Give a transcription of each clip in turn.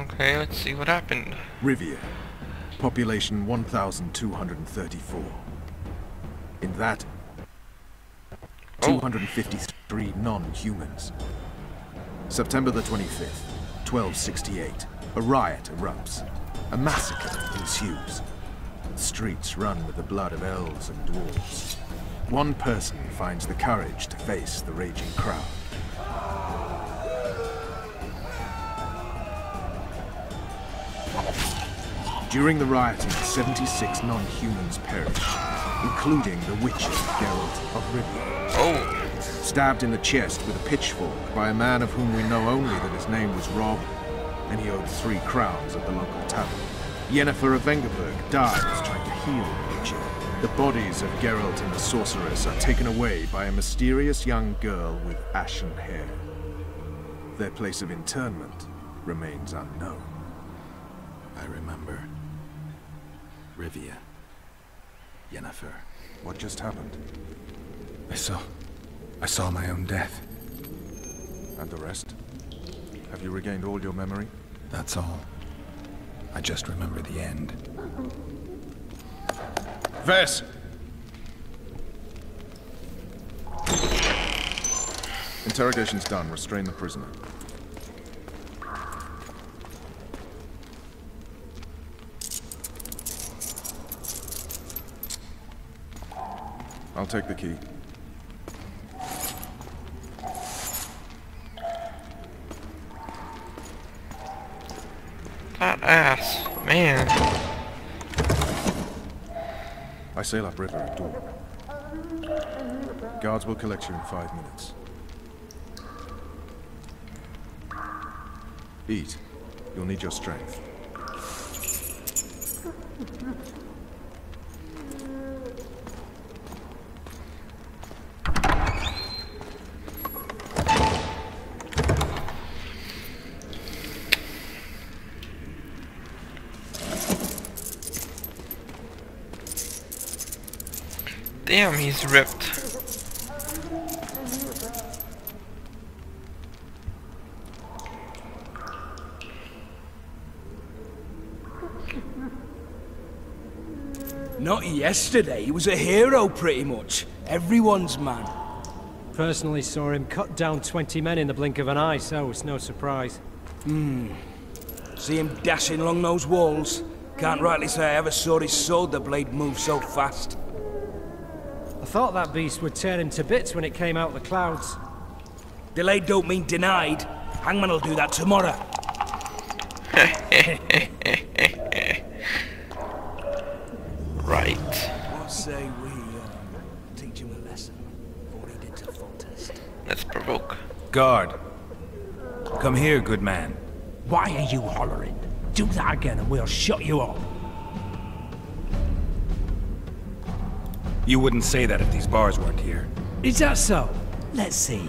Okay, let's see what happened. Rivia. Population 1,234. In that, Oh. 253 non-humans. September the 25th, 1268. A riot erupts. A massacre ensues. The streets run with the blood of elves and dwarves. One person finds the courage to face the raging crowd. During the rioting, 76 non-humans perished, including the witcher Geralt of Rivia. Oh, Stabbed in the chest with a pitchfork by a man of whom we know only that his name was Rob, and he owed three crowns at the local tavern. Yennefer of Vengerberg dies trying to heal the witcher. The bodies of Geralt and the sorceress are taken away by a mysterious young girl with ashen hair. Their place of internment remains unknown. I remember. Rivia. Yennefer. What just happened? I saw... I saw my own death. And the rest? Have you regained all your memory? That's all. I just remember the end. Ves! Interrogation's done. Restrain the prisoner. I'll take the key. that ass. Man. I sail upriver at dawn. Guards will collect you in five minutes. Eat. You'll need your strength. Damn, he's ripped. Not yesterday. He was a hero, pretty much. Everyone's man. Personally saw him cut down 20 men in the blink of an eye, so it's no surprise. Hmm. See him dashing along those walls. Can't rightly say I ever saw his sword the blade move so fast. I thought that beast would tear him to bits when it came out of the clouds. Delayed don't mean denied. Hangman will do that tomorrow. Right. What say we uh, teach him a lesson before he did to Foltest? Let's provoke. Guard. Come here, good man. Why are you hollering? Do that again and we'll shut you up. You wouldn't say that if these bars weren't here. Is that so? Let's see.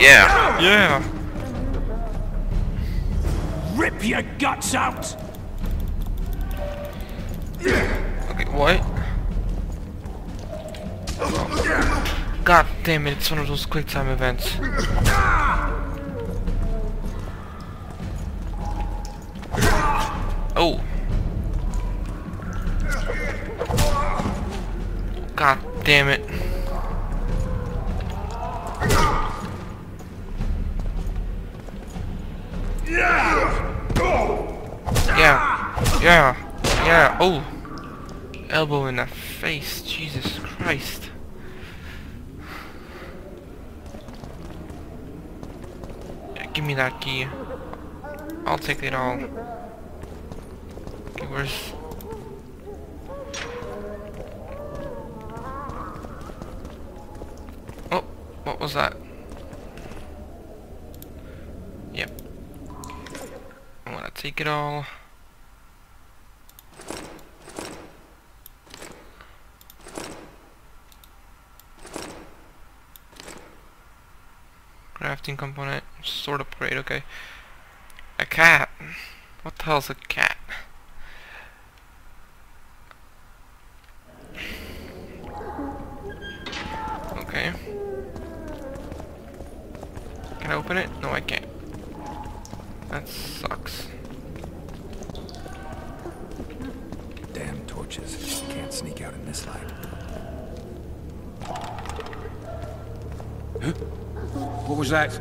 Yeah. Yeah. Rip your guts out! Okay, what? God damn it, it's one of those quick time events. Oh. God damn it. Yeah. Yeah. Yeah. Oh. Elbow in the face. Jesus Christ. Give me that key. I'll take it all. Where's... Oh, what was that? Yep. I wanna take it all. Crafting component, sort of parade, okay. A cat. What the hell's a cat? Okay. Can I open it? No, I can't. That sucks. Damn torches. Can't sneak out in this light. What was that?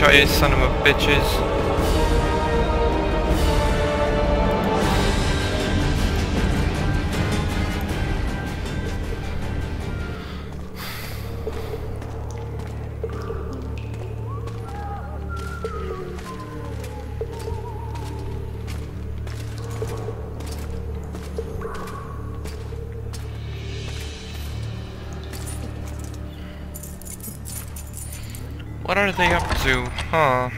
Gotcha, you son of a bitches. What are they up to? Huh?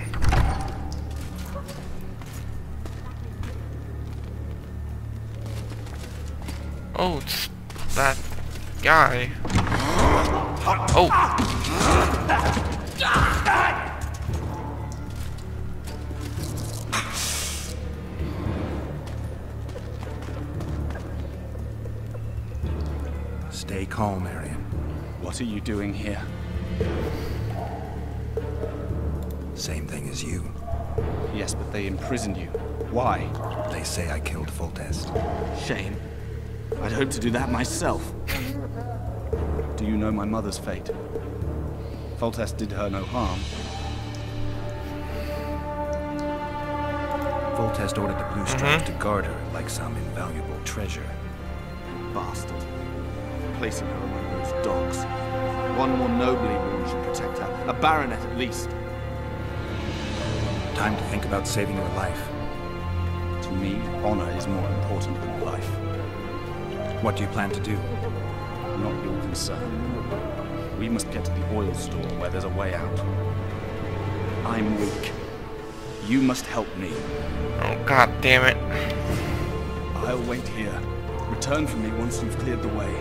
Oh, it's that guy. Oh! Stay calm, Aryan. What are you doing here? As you. Yes, but they imprisoned you. Why? They say I killed Foltest. Shame. I'd hoped to do that myself. Do you know my mother's fate? Foltest did her no harm. Foltest ordered the Blue Stripes mm-hmm. to guard her like some invaluable treasure. Bastard. Placing her among those dogs. One more nobly born should protect her. A baronet at least. Time to think about saving your life. To me, honor is more important than life. What do you plan to do? Not your concern. We must get to the oil store where there's a way out. I'm weak. You must help me. Oh god damn it. I'll wait here. Return for me once you've cleared the way.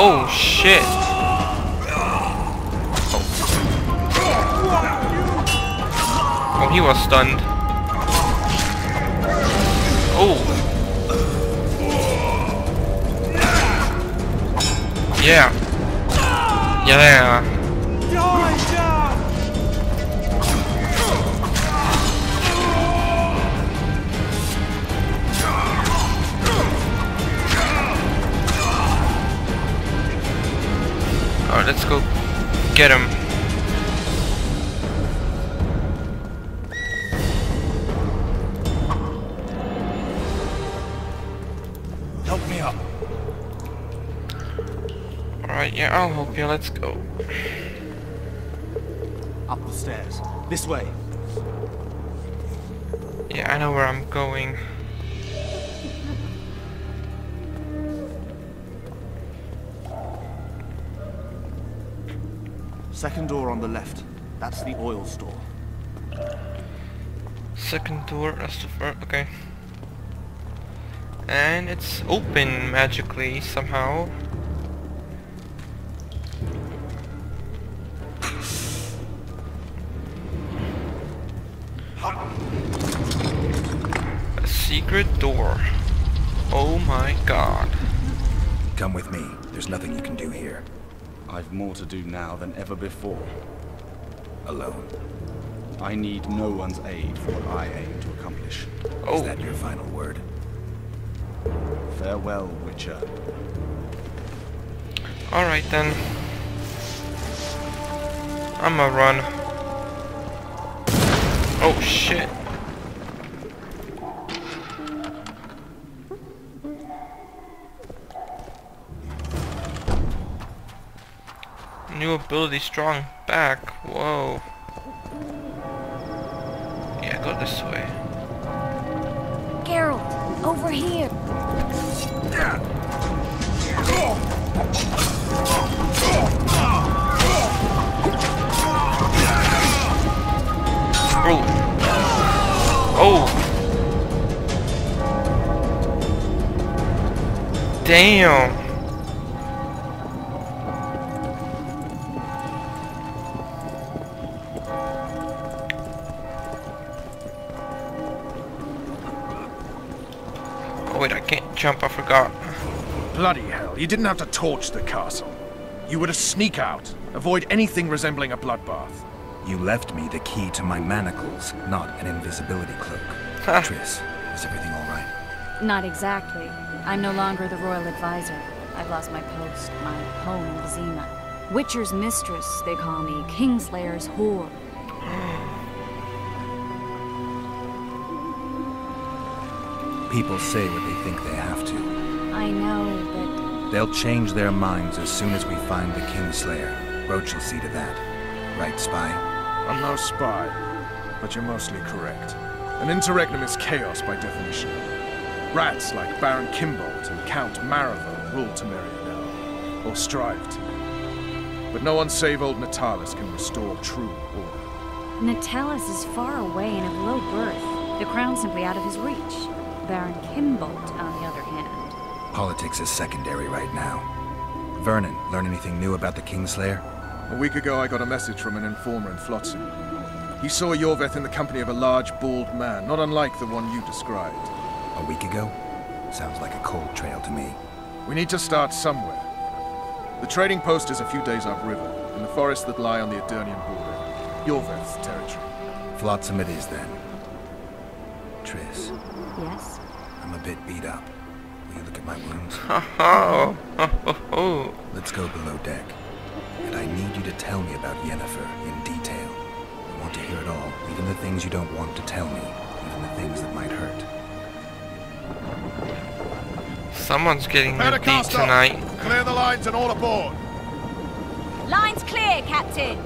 Oh shit. Oh. oh, he was stunned. Oh. Yeah. Yeah. Let's go get him. Help me up. Alright, yeah, I'll help you. Let's go. Up the stairs. This way. Yeah, I know where I'm going. Second door on the left. That's the oil store. Second door, that's the first, okay. And it's open magically somehow. A secret door. Oh my god. Come with me. There's nothing you can do here. I've more to do now than ever before. Alone. I need no one's aid for what I aim to accomplish. Oh, Is that your final word? Farewell, Witcher. alright then. I'ma run. Oh shit. New ability strong back. Whoa. Yeah, go this way. Geralt, over here. Oh. Oh. Damn. Bloody hell, you didn't have to torch the castle. You were to sneak out, avoid anything resembling a bloodbath. You left me the key to my manacles, not an invisibility cloak. Huh. Triss, is everything all right? Not exactly. I'm no longer the royal advisor. I've lost my post, my home in Vizima. Witcher's mistress, they call me. Kingslayer's whore. People say what they think they have to. I know, They'll change their minds as soon as we find the Kingslayer. Roche will see to that. Right, Spy? I'm no spy, but you're mostly correct. An interregnum is chaos by definition. Rats like Baron Kimbolt and Count Maravel rule Temeria now, or strive to. But no one save old Natalis can restore true order. Natalis is far away and of low birth. The crown's simply out of his reach. Baron Kimbolt, on the other hand. Politics is secondary right now. Vernon, learn anything new about the Kingslayer? A week ago, I got a message from an informer in Flotsam. He saw Iorveth in the company of a large, bald man, not unlike the one you described. A week ago? Sounds like a cold trail to me. We need to start somewhere. The trading post is a few days upriver, in the forests that lie on the Aedirnian border. Iorveth's territory. Flotsam it is then. Triss, Yes? I'm a bit beat up. Will you look at my wounds? Let's go below deck. And I need you to tell me about Yennefer in detail. I want to hear it all, even the things you don't want to tell me, even the things that might hurt. Someone's getting their beat tonight. Clear the lines and all aboard! Line's clear, Captain!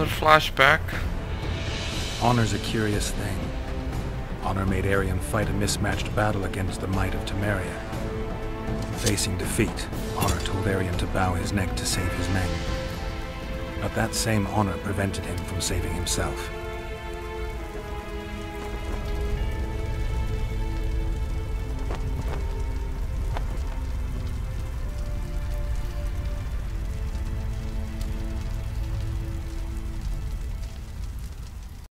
Another flashback. Honor's a curious thing. Honor made Aryan fight a mismatched battle against the might of Temeria. Facing defeat, Honor told Aryan to bow his neck to save his men. But that same honor prevented him from saving himself.